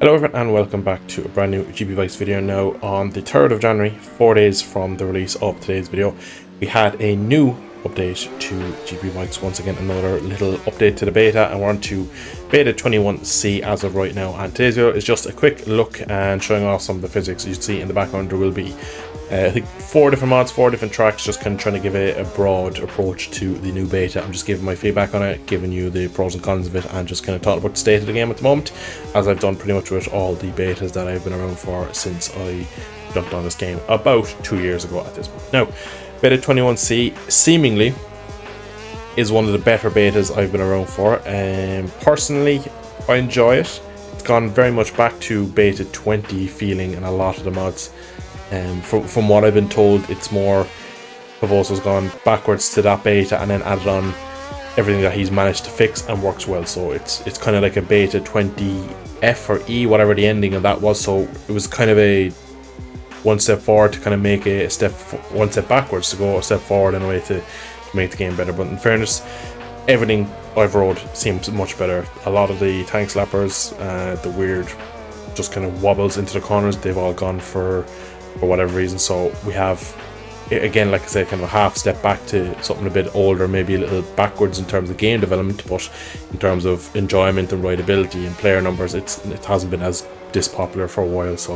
Hello everyone and welcome back to a brand new GP Bikes video now on the 3rd of January, 4 days from the release of today's video. We had a new update to GP Bikes, once again another little update to the beta and we're on to beta 21C as of right now. And today's video is just a quick look and showing off some of the physics. You see in the background there will be uh, I think four different mods, four different tracks, just kind of trying to give a, a, broad approach to the new beta. I'm just giving my feedback on it, giving you the pros and cons of it, and just kind of talking about the state of the game at the moment, as I've done pretty much with all the betas that I've been around for since I jumped on this game about two years ago at this point. Now, beta 21C seemingly is one of the better betas I've been around for. Um, personally, I enjoy it. It's gone very much back to beta 20 feeling in a lot of the mods. Um, from, from what I've been told, it's more Piboso's gone backwards to that beta and then added on everything that he's managed to fix and works well. So it's it's kind of like a beta 20 F or E, whatever the ending of that was. So it was kind of a one step forward to kind of make a step one step backwards to go a step forward in a way to make the game better. But in fairness, everything I've rode seems much better. A lot of the tank slappers, uh, the weird just kind of wobbles into the corners, they've all gone for for whatever reason. So we have, again, like I said, kind of a half step back to something a bit older, maybe a little backwards in terms of game development, but in terms of enjoyment and rideability and player numbers, it's it hasn't been as this popular for a while. So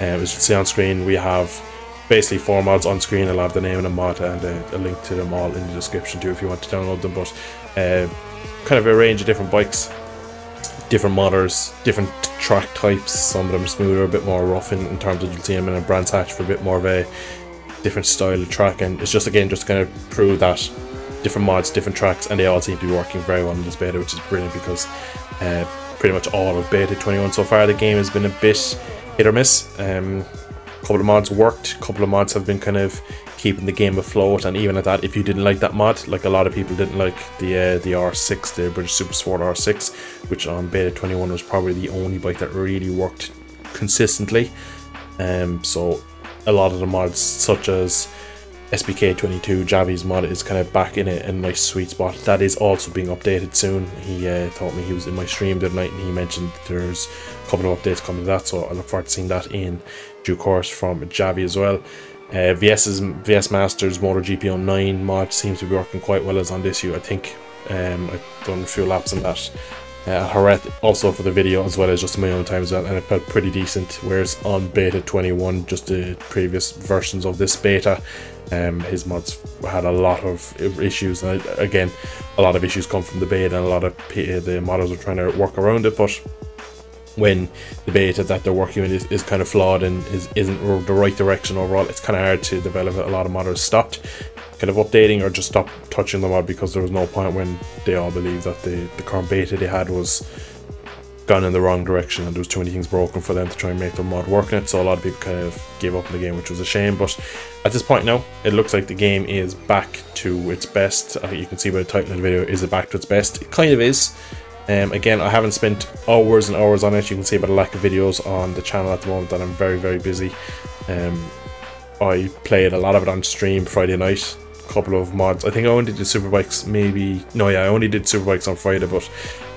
uh, as you see on screen, we have basically four mods on screen. I'll have the name of the mod and a, a, link to them all in the description too if you want to download them. But uh, kind of a range of different bikes different modders, different track types. Some of them smoother, a bit more rough in, in terms of you'll see them in a Brands Hatch for a bit more of a different style of track. And it's just again just going to prove that different mods, different tracks, and they all seem to be working very well in this beta, which is brilliant because uh, pretty much all of beta 21 so far the game has been a bit hit or miss. Um, couple of mods worked, a couple of mods have been kind of keeping the game afloat. And even at that, if you didn't like that mod, like a lot of people didn't like the uh, the R6, the British Super Sport R6, which on beta 21 was probably the only bike that really worked consistently. Um, so a lot of the mods, such as SBK22, Javi's mod, is kind of back in a, a, nice sweet spot. That is also being updated soon. He uh, told me he was in my stream the other night and he mentioned there's a couple of updates coming to that, so I look forward to seeing that in due course from Javi as well. Uh, VS's VS Masters MotoGP 09 mod seems to be working quite well as on this year. I think um, I've done a few laps on that. Uh, Haret also for the video as well as just my own time as well, and it felt pretty decent. Whereas on beta 21, just the previous versions of this beta, um, his mods had a lot of issues. And again, a lot of issues come from the beta, and a lot of the modders are trying to work around it. But when the beta that they're working with is, is kind of flawed and is, isn't the right direction overall, it's kind of hard to develop it. A lot of modders stopped kind of updating or just stop touching the mod because there was no point when they all believed that the, the current beta they had was gone in the wrong direction and there was too many things broken for them to try and make their mod work in it so a lot of people kind of gave up on the game which was a shame but at this point now it looks like the game is back to its best you can see by the title of the video is it back to its best it kind of is um, again, I haven't spent hours and hours on it. You can see by the lack of videos on the channel at the moment that I'm very, very busy. Um, I played a lot of it on stream Friday night. Couple of mods. I think I only did Superbikes maybe... No, yeah, I only did Superbikes on Friday, but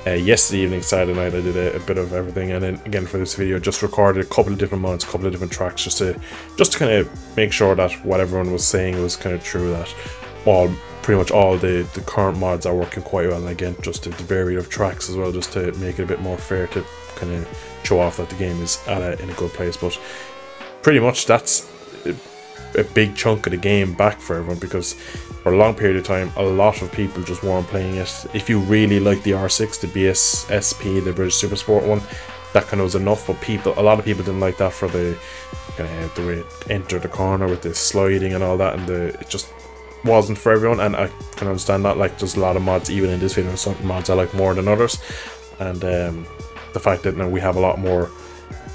uh, yesterday evening, Saturday night, I did a, a, bit of everything. And then again for this video, just recorded a couple of different mods, a couple of different tracks, just to just to kind of make sure that what everyone was saying was kind of true. That all pretty much all the, the current mods are working quite well. And again, just the, the variety of tracks as well, just to make it a bit more fair to kind of show off that the game is at a, in a good place. But pretty much that's a big chunk of the game back for everyone because for a long period of time, a lot of people just weren't playing it. If you really like the R6, the BSSP, the British Super Sport one, that kind of was enough. But people, a lot of people didn't like that for the kind of the way it entered the corner with the sliding and all that, and the it just wasn't for everyone, and I can understand that. Like, there's a lot of mods, even in this video, some mods I like more than others, and um, the fact that now we have a lot more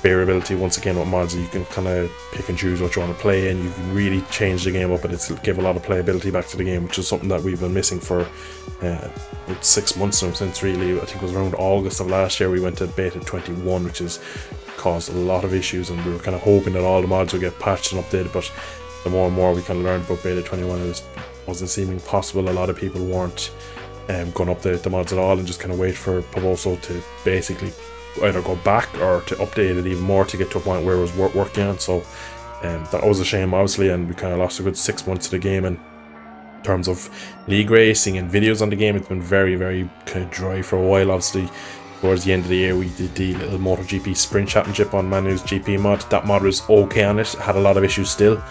variability once again with mods you can kind of pick and choose what you want to play and you can really change the game up and it's give a lot of playability back to the game which is something that we've been missing for uh, six months now since really. I think it was around August of last year we went to beta 21 which has caused a lot of issues and we were kind of hoping that all the mods would get patched and updated but the more and more we kind of learned about beta 21 it was, wasn't seeming possible. A lot of people weren't um, going up the, the mods at all and just kind of wait for Piboso to basically either go back or to update it even more to get to a point where it was working on. So um, that was a shame, obviously, and we kind of lost a good six months of the game. And in terms of league racing and videos on the game, it's been very, very kind of dry for a while. Obviously, towards the end of the year, we did the little MotoGP Sprint Championship on Manu's GP mod. That mod was okay on it, had a lot of issues still,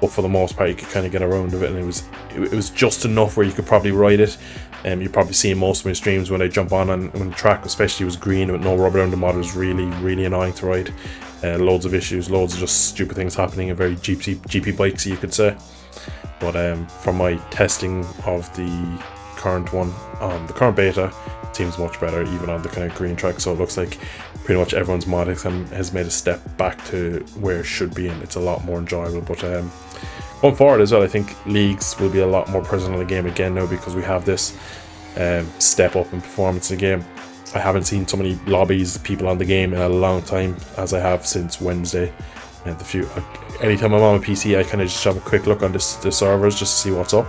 but for the most part, you could kind of get around of it, and it was it, was just enough where you could probably ride it. Um, you probably see most of my streams when I jump on and when the track, especially was green with no rubber on the mod, was really, really annoying to ride. Uh, loads of issues, loads of just stupid things happening in very GP, GP bikes, you could say. But um, from my testing of the current one on the current beta, seems much better even on the kind of green track. So it looks like pretty much everyone's mod has made a step back to where it should be, and it's a lot more enjoyable. But um, going forward as well, I think leagues will be a lot more present in the game again now because we have this um, step up in performance in the game. I haven't seen so many lobbies, people on the game in a long time as I have since Wednesday. And the few, anytime I'm on a PC, I kind of just have a quick look on this, the servers just to see what's up.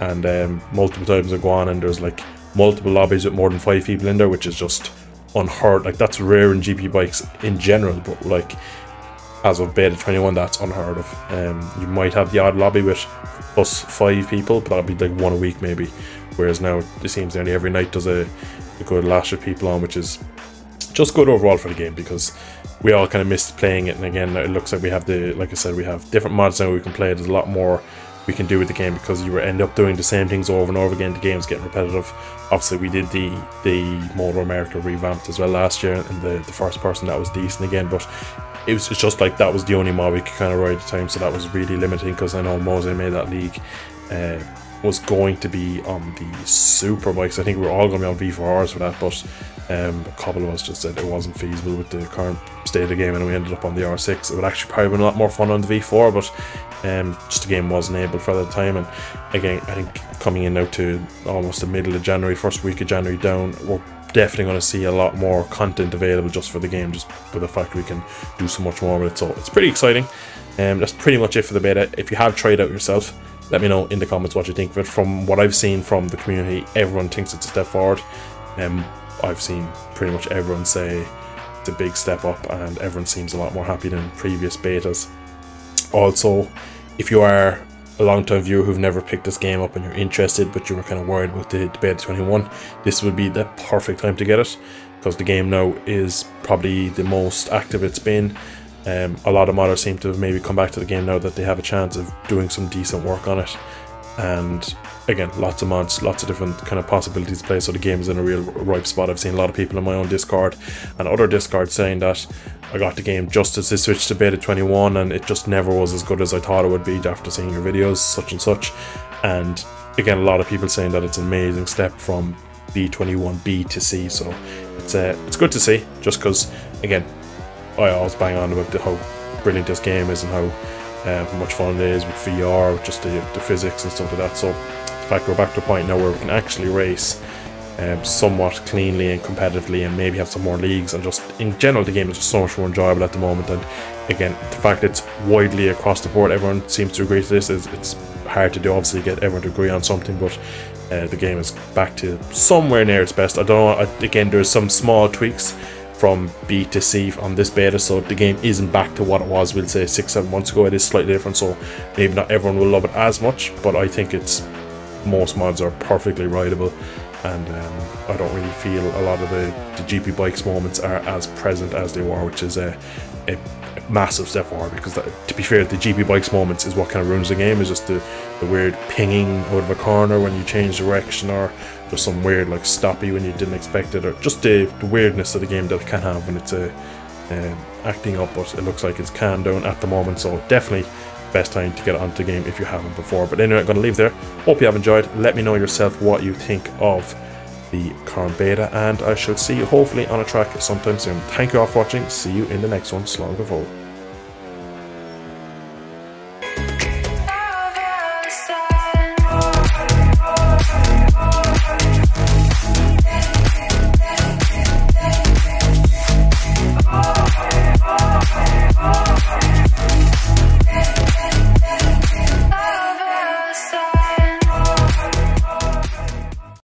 And um, multiple times I go on and there's like multiple lobbies with more than five people in there, which is just unheard. Like that's rare in GP bikes in general, but like as of beta 21, that's unheard of. Um, you might have the odd lobby with plus five people, but that'll be like one a week maybe. Whereas now it seems nearly every night does a, a good lash of people on, which is just good overall for the game because we all kind of missed playing it. And again, it looks like we have the, like I said, we have different mods now we can play. There's a lot more we can do with the game because you end up doing the same things over and over again. The game's getting repetitive. Obviously, we did the the Moto America revamped as well last year, and the, the first person that was decent again. But it was it's just like that was the only mod we could kind of ride at the time, so that was really limiting because I know Mose made that league. Uh, was going to be on the super bikes. I think we are all going to be on V4Rs for that, but um, a couple of us just said it wasn't feasible with the current state of the game, and we ended up on the R6. It would actually probably been a lot more fun on the V4, but um, just the game wasn't able for the time. And again, I think coming in now to almost the middle of January, first week of January down, we're definitely going to see a lot more content available just for the game, just for the fact we can do so much more with it. So it's pretty exciting. Um, that's pretty much it for the beta. If you have tried out yourself, let me know in the comments what you think of it. From what I've seen from the community, everyone thinks it's a step forward. Um, I've seen pretty much everyone say it's a big step up, and everyone seems a lot more happy than previous betas. Also, if you are a long-time viewer who've never picked this game up and you're interested, but you were kind of worried about the, the beta 21, this would be the perfect time to get it because the game now is probably the most active it's been. Um, a lot of modders seem to have maybe come back to the game now that they have a chance of doing some decent work on it. And again, lots of mods, lots of different kind of possibilities to play, so the game is in a real ripe spot. I've seen a lot of people in my own Discord and other Discord saying that I got the game just as they switched to beta 21 and it just never was as good as I thought it would be after seeing your videos, such and such. And again, a lot of people saying that it's an amazing step from B21B to C, so it's uh, it's good to see, just because, again, I always bang on about the, how brilliant this game is and how uh, much fun it is with VR, with just the, the physics and stuff like that. So, in fact, we're back to a point now where we can actually race um, somewhat cleanly and competitively and maybe have some more leagues and just in general the game is just so much more enjoyable at the moment and again the fact it's widely across the board everyone seems to agree to this is it's hard to do obviously get everyone to agree on something but uh, the game is back to somewhere near its best I don't know again there's some small tweaks from B to C on this beta, so the game isn't back to what it was, we'll say, six, seven months ago. It is slightly different, so maybe not everyone will love it as much, but I think it's most mods are perfectly rideable, and um, I don't really feel a lot of the, the GP bikes moments are as present as they were, which is a, a massive step forward because that, to be fair the GP bikes moments is what kind of ruins the game is just the, the weird pinging out of a corner when you change direction or just some weird like stoppy when you didn't expect it, or just the, the weirdness of the game that it can have when it's uh, um, acting up, but it looks like it's calmed down at the moment. So definitely best time to get onto the game if you haven't before. But anyway, I'm going to leave there. Hope you have enjoyed. Let me know yourself what you think of the current beta, and I shall see you hopefully on a track sometime soon. Thank you all for watching. See you in the next one. Slán go